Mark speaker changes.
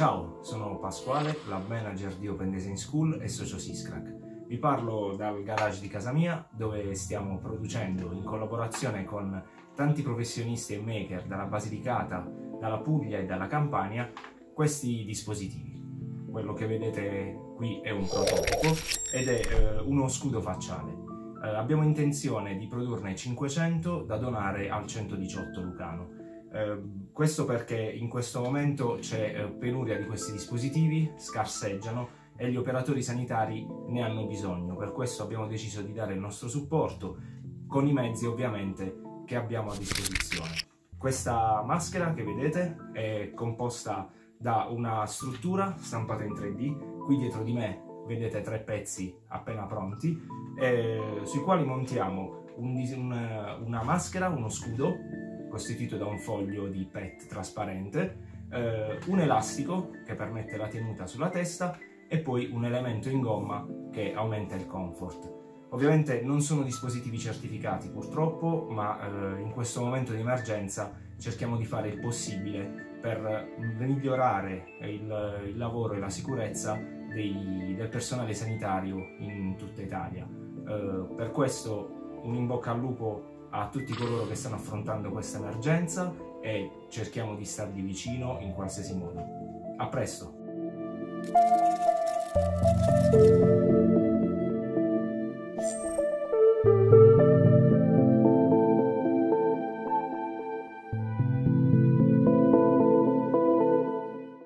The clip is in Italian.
Speaker 1: Ciao, sono Pasquale, lab manager di Open Design School e socio Siscrack. Vi parlo dal garage di casa mia dove stiamo producendo in collaborazione con tanti professionisti e maker dalla Basilicata, dalla Puglia e dalla Campania questi dispositivi. Quello che vedete qui è un prototipo ed è eh, uno scudo facciale. Eh, abbiamo intenzione di produrne 500 da donare al 118 Lucano Ehm, questo perché in questo momento c'è eh, penuria di questi dispositivi, scarseggiano e gli operatori sanitari ne hanno bisogno. Per questo abbiamo deciso di dare il nostro supporto con i mezzi ovviamente che abbiamo a disposizione. Questa maschera che vedete è composta da una struttura stampata in 3D. Qui dietro di me vedete tre pezzi appena pronti eh, sui quali montiamo un, un, una maschera, uno scudo costituito da un foglio di PET trasparente, eh, un elastico che permette la tenuta sulla testa e poi un elemento in gomma che aumenta il comfort. Ovviamente non sono dispositivi certificati purtroppo, ma eh, in questo momento di emergenza cerchiamo di fare il possibile per migliorare il, il lavoro e la sicurezza dei, del personale sanitario in tutta Italia. Eh, per questo un in bocca al lupo a tutti coloro che stanno affrontando questa emergenza e cerchiamo di stargli vicino in qualsiasi modo. A presto!